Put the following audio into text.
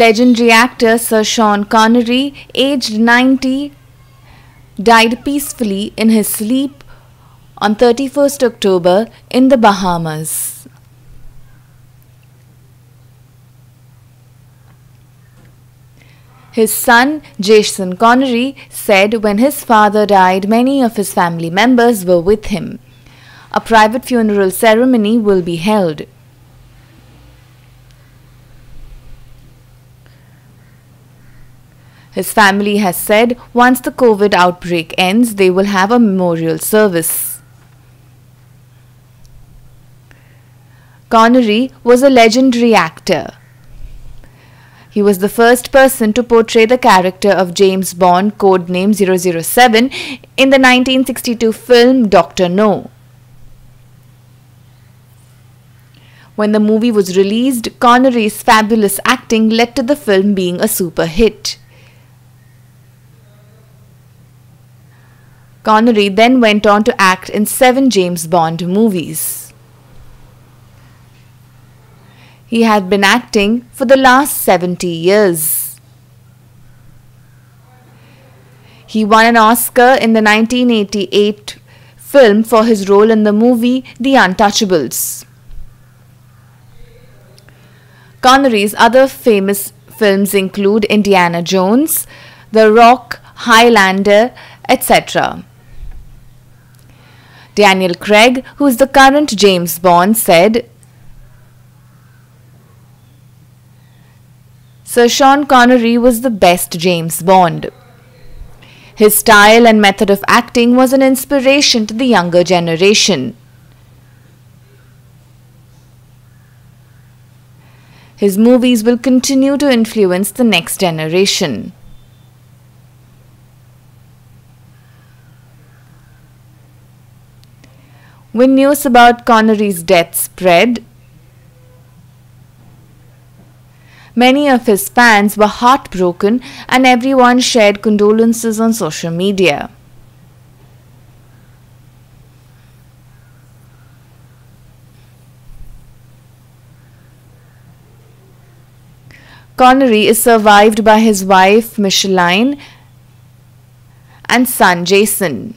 Legendary actor Sir Sean Connery, aged 90, died peacefully in his sleep on 31st October in the Bahamas. His son, Jason Connery, said when his father died, many of his family members were with him. A private funeral ceremony will be held. His family has said once the COVID outbreak ends, they will have a memorial service. Connery was a legendary actor. He was the first person to portray the character of James Bond, codename 007, in the 1962 film Dr. No. When the movie was released, Connery's fabulous acting led to the film being a super hit. Connery then went on to act in seven James Bond movies. He had been acting for the last 70 years. He won an Oscar in the 1988 film for his role in the movie The Untouchables. Connery's other famous films include Indiana Jones, The Rock, Highlander, etc. Daniel Craig, who is the current James Bond, said, Sir Sean Connery was the best James Bond. His style and method of acting was an inspiration to the younger generation. His movies will continue to influence the next generation. When news about Connery's death spread, many of his fans were heartbroken and everyone shared condolences on social media. Connery is survived by his wife Micheline and son Jason.